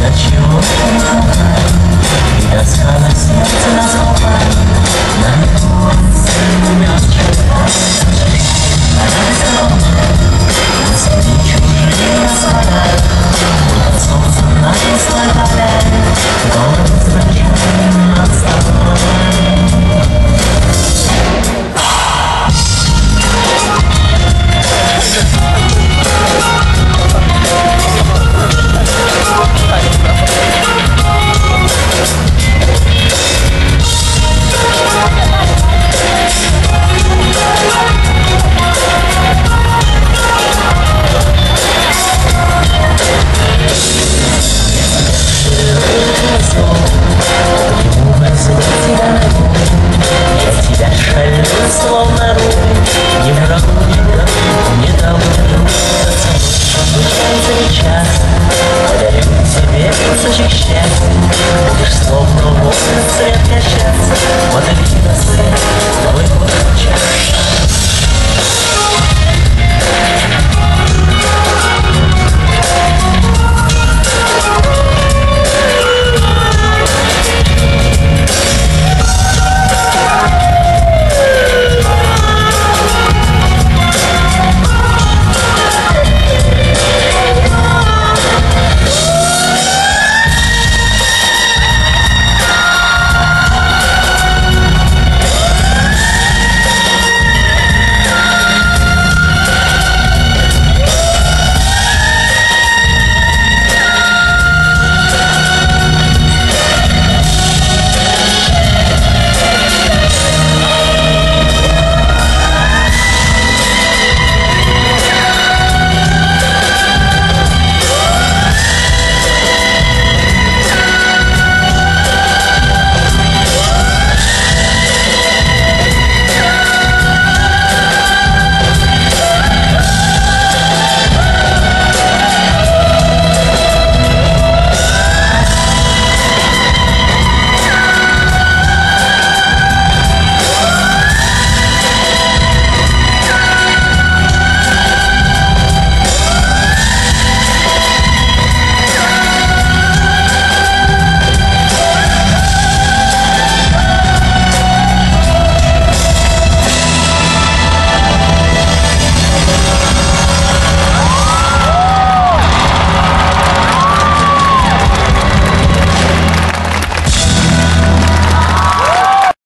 that That's словно руль Не врагу, врагу, не дам Сейчас подарю тебе кусочек счастья Будешь словно волны цвет качаться